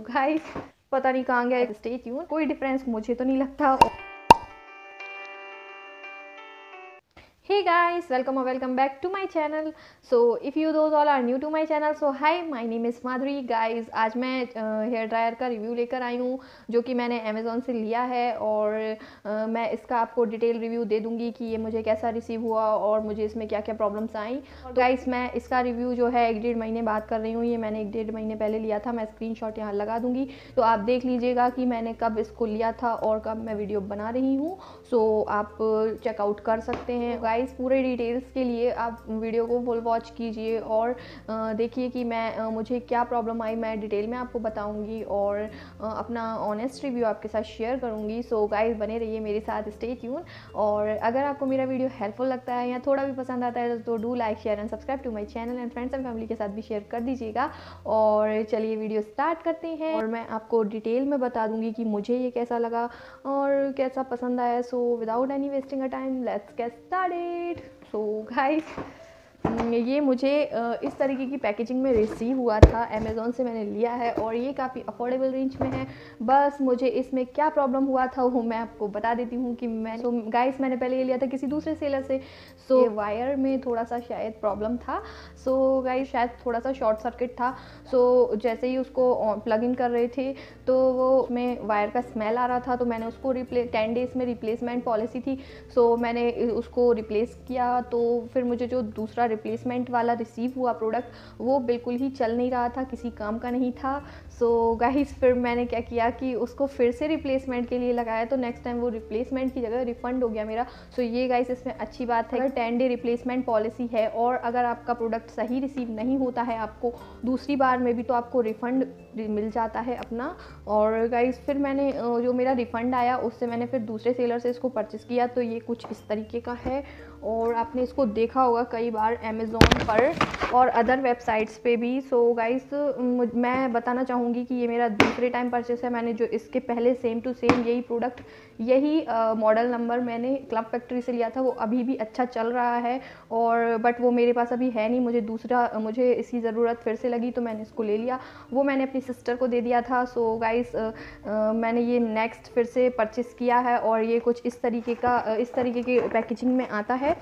Guys पता नहीं कहाँ गया स्टे ट्यून कोई डिफरेंस मुझे तो नहीं लगता। Hey guys welcome or welcome back to my channel. So if you those all are new to my channel so hi my name is madhuri. Guys आज मैं हेयर ड्रायर का review लेकर आई हूँ जो कि मैंने अमेज़ोन से लिया है और uh, मैं इसका आपको डिटेल रिव्यू दे दूँगी कि ये मुझे कैसा रिसीव हुआ और मुझे इसमें क्या क्या प्रॉब्लम्स आई तो गाइस मैं इसका रिव्यू जो है एक डेढ़ महीने बाद कर रही हूँ। ये मैंने एक डेढ़ महीने पहले लिया था मैं स्क्रीन शॉट यहाँ लगा दूँगी। तो आप देख लीजिएगा कि मैंने कब इसको लिया था और कब मैं वीडियो बना रही हूँ। सो आप चेकआउट कर सकते हैं। गाइस गाइस पूरे डिटेल्स के लिए आप वीडियो को फुल वॉच कीजिए और देखिए कि मैं मुझे क्या प्रॉब्लम आई, मैं डिटेल में आपको बताऊँगी और अपना ऑनेस्ट रिव्यू आपके साथ शेयर करूँगी। सो गाइस बने रहिए मेरे साथ स्टे ट्यून और अगर आपको मेरा वीडियो हेल्पफुल लगता है या थोड़ा भी पसंद आता है तो do like share and subscribe to my channel and friends and family के साथ भी शेयर कर दीजिएगा। और चलिए वीडियो स्टार्ट करते हैं और मैं आपको डिटेल में बता दूँगी कि मुझे ये कैसा लगा और कैसा पसंद आया। So without any wasting a time let's get started it so guys ये मुझे इस तरीके की पैकेजिंग में रिसीव हुआ था अमेज़ोन से मैंने लिया है और ये काफ़ी अफोर्डेबल रेंज में है। बस मुझे इसमें क्या प्रॉब्लम हुआ था वो मैं आपको बता देती हूँ कि मैं तो गाइस मैंने पहले ये लिया था किसी दूसरे सेलर से। सो so, वायर में थोड़ा सा शायद प्रॉब्लम था। सो so, गाइस शायद थोड़ा सा शॉर्ट सर्किट था। सो so, जैसे ही उसको प्लग इन कर रहे थे तो वो में वायर का स्मेल आ रहा था तो मैंने उसको रिप्ले टेन डेज़ में रिप्लेसमेंट पॉलिसी थी। सो so, मैंने उसको रिप्लेस किया तो फिर मुझे जो दूसरा रिप्लेसमेंट वाला रिसीव हुआ प्रोडक्ट वो बिल्कुल ही चल नहीं रहा था किसी काम का नहीं था। सो so, गाइस फिर मैंने क्या किया कि उसको फिर से रिप्लेसमेंट के लिए लगाया तो नेक्स्ट टाइम वो रिप्लेसमेंट की जगह रिफ़ंड हो गया मेरा। सो so, ये गाइस इसमें अच्छी बात है अगर टेन डे रिप्लेसमेंट पॉलिसी है और अगर आपका प्रोडक्ट सही रिसीव नहीं होता है आपको दूसरी बार में भी तो आपको रिफ़ंड मिल जाता है अपना। और गाइस फिर मैंने जो मेरा रिफ़ंड आया उससे मैंने फिर दूसरे सेलर से इसको परचेस किया तो ये कुछ इस तरीके का है। और आपने इसको देखा होगा कई बार अमेज़ोन पर और अदर वेबसाइट्स पे भी। सो so गाइस मैं बताना चाहूँगी कि ये मेरा दूसरे टाइम परचेस है। मैंने जो इसके पहले सेम टू सेम यही प्रोडक्ट यही मॉडल नंबर मैंने क्लब फैक्ट्री से लिया था, वो अभी भी अच्छा चल रहा है और बट वो मेरे पास अभी है नहीं, मुझे दूसरा, मुझे इसकी ज़रूरत फिर से लगी तो मैंने इसको ले लिया। वो मैंने अपनी सिस्टर को दे दिया था सो so गाइस मैंने ये नेक्स्ट फिर से परचेस किया है और ये कुछ इस तरीके का इस तरीके के पैकेजिंग में आता है।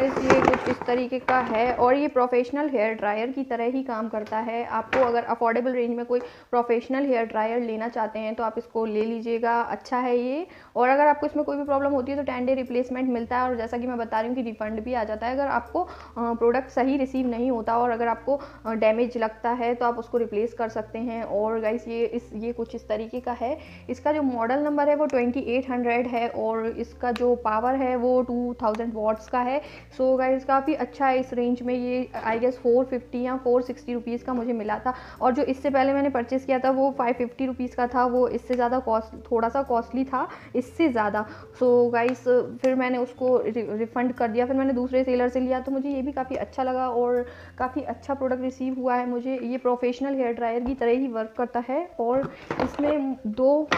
ये कुछ इस तरीके का है और ये प्रोफेशनल हेयर ड्रायर की तरह ही काम करता है। आपको अगर अफोर्डेबल रेंज में कोई प्रोफेशनल हेयर ड्रायर लेना चाहते हैं तो आप इसको ले लीजिएगा। अच्छा है ये। और अगर आपको इसमें कोई भी प्रॉब्लम होती है तो टेन डे रिप्लेसमेंट मिलता है। और जैसा कि मैं बता रही हूँ कि रिफंड भी आ जाता है। अगर आपको प्रोडक्ट सही रिसीव नहीं होता और अगर आपको डैमेज लगता है तो आप उसको रिप्लेस कर सकते हैं। और गाइस ये इस, ये कुछ इस तरीके का है। इसका जो मॉडल नंबर है, वो ट्वेंटी है। और इसका जो पावर है, वो टू थाउज़ेंड का है। सो गाइज़ काफ़ी अच्छा है इस रेंज में ये आई गेस फोर फिफ्टी या फोर सिक्सटी रुपीज़ का मुझे मिला था। और जो इससे पहले मैंने परचेज़ किया था, वो फाइव फिफ्टी रुपीज़ का था। वो इससे ज़्यादा कॉस्ट थोड़ा सा कॉस्टली था, इससे ज़्यादा। सो so गाइस फिर मैंने उसको रिफ़ंड कर दिया। फिर मैंने दूसरे सेलर से लिया तो मुझे ये भी काफ़ी अच्छा लगा और काफ़ी अच्छा प्रोडक्ट रिसीव हुआ है मुझे। ये प्रोफेशनल हेयर ड्रायर की तरह ही वर्क करता है और इसमें दो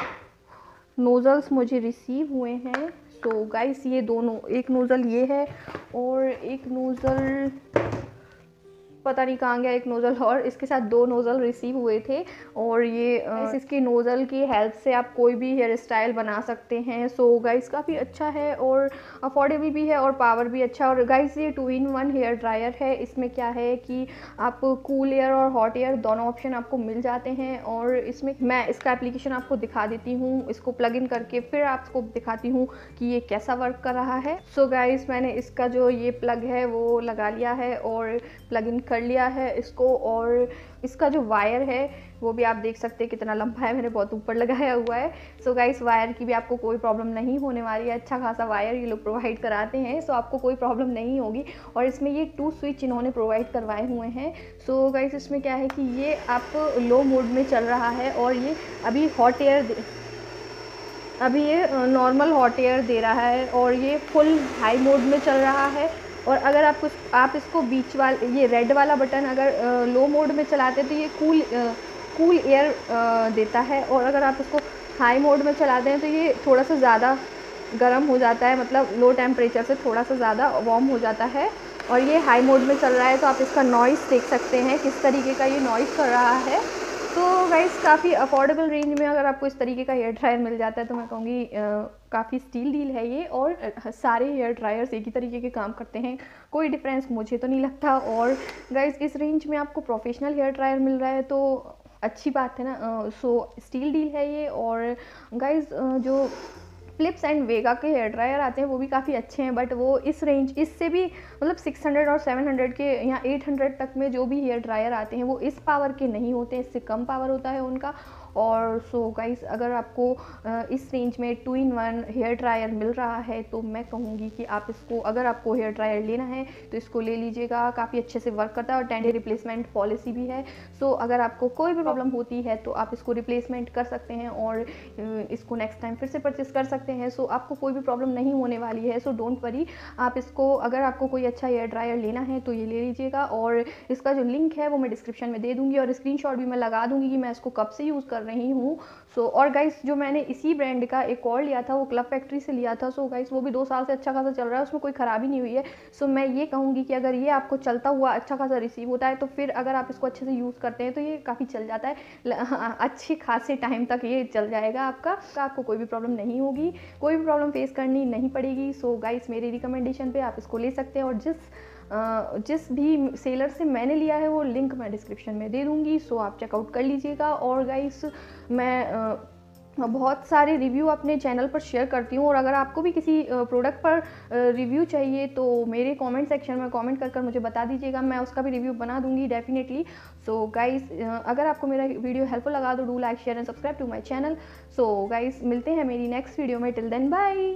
नोज़ल्स मुझे रिसीव हुए हैं। तो गाइस ये दोनों एक नोज़ल ये है और एक नोज़ल पता नहीं कहाँ गया एक नोज़ल और इसके साथ दो नोज़ल रिसीव हुए थे और ये इसकी नोज़ल की हेल्प से आप कोई भी हेयर स्टाइल बना सकते हैं। सो गाइस काफ़ी अच्छा है और अफोर्डेबल भी है और पावर भी अच्छा और गाइस ये two in one hair dryer है। इसमें क्या है कि आप कूल एयर और हॉट एयर दोनों ऑप्शन आपको मिल जाते हैं और इसमें मैं इसका एप्लीकेशन आपको दिखा देती हूँ। इसको प्लग इन करके फिर आपको दिखाती हूँ कि ये कैसा वर्क कर रहा है। सो so गाइस मैंने इसका जो ये प्लग है वो लगा लिया है और प्लग इन कर लिया है इसको और इसका जो वायर है, वो भी आप देख सकते हैं कितना लंबा है, मैंने बहुत ऊपर लगाया हुआ है। सो so गाइस वायर की भी आपको कोई प्रॉब्लम नहीं होने वाली है। अच्छा खासा वायर ये लोग प्रोवाइड कराते हैं सो so आपको कोई प्रॉब्लम नहीं होगी। और इसमें ये टू स्विच इन्होंने प्रोवाइड करवाए हुए हैं। सो so गाइस इसमें क्या है कि ये आप लो मोड में चल रहा है और ये अभी हॉट एयर अभी ये नॉर्मल हॉट एयर दे रहा है और ये फुल हाई मोड में चल रहा है। और अगर आप कुछ आप इसको बीच वाल ये रेड वाला बटन अगर आ, लो मोड में चलाते हैं तो ये कूल कूल एयर देता है। और अगर आप इसको हाई मोड में चलाते हैं तो ये थोड़ा सा ज़्यादा गर्म हो जाता है मतलब लो टेम्परेचर से थोड़ा सा ज़्यादा वार्म हो जाता है। और ये हाई मोड में चल रहा है तो आप इसका नॉइस देख सकते हैं किस तरीके का ये नॉइस कर रहा है। तो गाइस काफ़ी अफोर्डेबल रेंज में अगर आपको इस तरीके का हेयर ड्रायर मिल जाता है तो मैं कहूँगी काफ़ी स्टील डील है ये और सारे हेयर ड्रायर्स एक ही तरीके के काम करते हैं। कोई डिफरेंस मुझे तो नहीं लगता और गाइस इस रेंज में आपको प्रोफेशनल हेयर ड्रायर मिल रहा है तो अच्छी बात है ना। सो स्टील डील है ये और गाइज़ जो फ़िलिप्स एंड वेगा के हेयर ड्रायर आते हैं, वो भी काफ़ी अच्छे हैं बट वो इस रेंज इससे भी मतलब 600 और 700 के या 800 तक में जो भी हेयर ड्रायर आते हैं, वो इस पावर के नहीं होते, इससे कम पावर होता है उनका। और सो so गाइस अगर आपको इस रेंज में two in one hair dryer मिल रहा है तो मैं कहूँगी कि आप इसको अगर आपको हेयर ड्रायर लेना है तो इसको ले लीजिएगा। काफ़ी अच्छे से वर्क करता है और टेन डे रिप्लेसमेंट पॉलिसी भी है। सो so, अगर आपको कोई भी प्रॉब्लम होती है तो आप इसको रिप्लेसमेंट कर सकते हैं और इसको नेक्स्ट टाइम फिर से परचेस कर सकते हैं। सो so, आपको कोई भी प्रॉब्लम नहीं होने वाली है सो डोंट वरी आप इसको अगर आपको कोई अच्छा हेयर ड्रायर लेना है तो ये ले लीजिएगा। और इसका जो लिंक है वो मैं डिस्क्रिप्शन में दे दूँगी और स्क्रीन भी मैं लगा दूँगी कि मैं इसको कब से यूज़ कर रही हूँ। सो और गाइस जो मैंने इसी ब्रांड का एक और लिया था वो क्लब फैक्ट्री से लिया था। सो गाइस वो भी दो साल से अच्छा खासा चल रहा है उसमें कोई ख़राबी नहीं हुई है। सो मैं ये कहूँगी कि अगर ये आपको चलता हुआ अच्छा खासा रिसीव होता है तो फिर अगर आप इसको अच्छे से यूज़ करते हैं तो ये काफ़ी चल जाता है। हाँ, अच्छे खासे टाइम तक ये चल जाएगा आपका। आपको कोई भी प्रॉब्लम नहीं होगी कोई भी प्रॉब्लम फेस करनी नहीं पड़ेगी। सो गाइस मेरी रिकमेंडेशन पर आप इसको ले सकते हैं और जिस जिस भी सेलर से मैंने लिया है वो लिंक मैं डिस्क्रिप्शन में दे दूँगी सो आप चेकआउट कर लीजिएगा। और गाइस मैं बहुत सारे रिव्यू अपने चैनल पर शेयर करती हूँ। और अगर आपको भी किसी प्रोडक्ट पर रिव्यू चाहिए तो मेरे कमेंट सेक्शन में कमेंट कर कर मुझे बता दीजिएगा। मैं उसका भी रिव्यू बना दूँगी डेफिनेटली सो गाइस अगर आपको मेरा वीडियो हेल्पफुल लगा तो do like share and subscribe to my channel so guys मिलते हैं मेरी नेक्स्ट वीडियो में। Till then bye